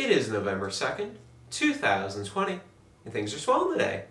It is November 2nd, 2020, and things are swollen today.